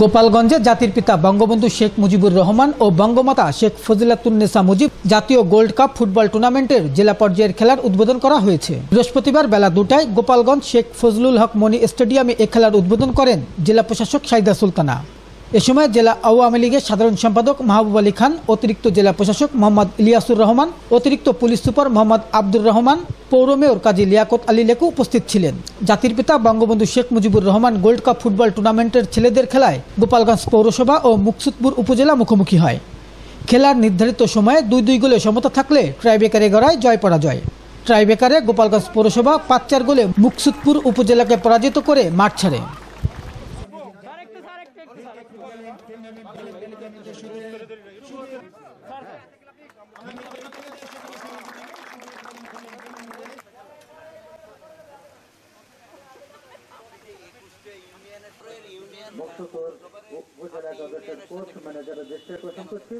গোপালগঞ্জে জাতির পিতা বঙ্গবন্ধু শেখ মুজিবুর রহমান ও বঙ্গমাতা শেখ ফজিলাতুন্নেসা মুজিব জাতীয় গোল্ড কাপ ফুটবল টুর্নামেন্টের জেলা পর্যায়ের খেলার উদ্বোধন করা হয়েছে। বৃহস্পতিবার বেলা দুটায় গোপালগঞ্জ শেখ ফজলুল হক মনি স্টেডিয়ামে এ খেলার উদ্বোধন করেন জেলা প্রশাসক সাইদা সুলতানা। এ সময় জেলা আওয়ামী লীগের সাধারণ সম্পাদক মাহবুব আলী খান, অতিরিক্ত জেলা প্রশাসক মোহাম্মদ ইলিয়াসুর রহমান, অতিরিক্ত পুলিশ সুপার মোহাম্মদ আব্দুর রহমান, পৌর মেয়র কাজী লিয়াকত আলী লেকু উপস্থিত ছিলেন। জাতির পিতা Bangabandhu Sheikh Mujibur Rahman gold cup football টুর্নামেন্টের ছেলেদের খেলায় গোপালগঞ্জ পৌরসভা ও মুকসুদপুর উপজেলা মুখোমুখি হয়। খেলার নির্ধারিত সময়ে দুই দুই গোলে সমতা থাকলে ট্রাইবেকারে গড়ায় জয় পরাজয়। ট্রাইবেকারে গোপালগঞ্জ পৌরসভা পাঁচ চার গোলে মুকসুদপুর উপজেলাকে পরাজিত করে মাঠ ছাড়ে। বক্তপুর উপজেলা সদস্যের কোচ ম্যানেজারের দৃষ্টি আকর্ষণ করছি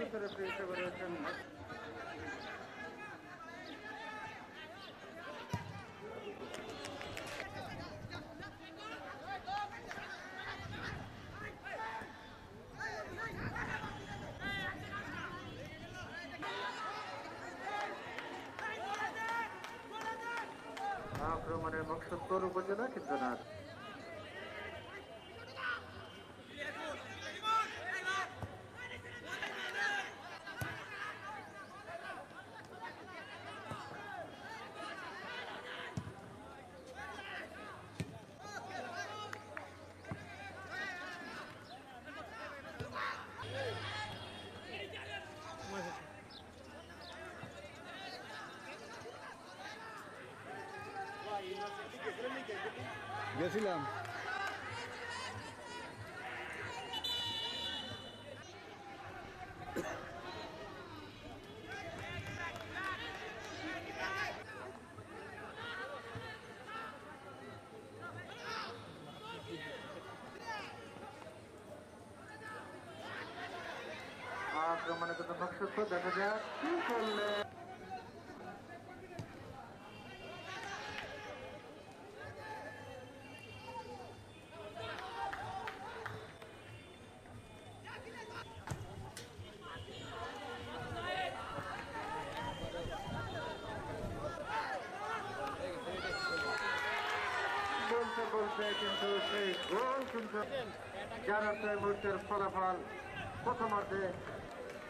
রেফারি হিসেবে রয়েছেন আক্রমণের মকসুদপুর উপজেলা? চিত্রনাথ। গেছিলাম আক্রমণের জন্য মকসুদপুর দেখা যাক কি করলে বলতে বলতে কিন্তু সেই গোল কিন্তু যার মুহূর্তের ফলাফল প্রথমার্ধে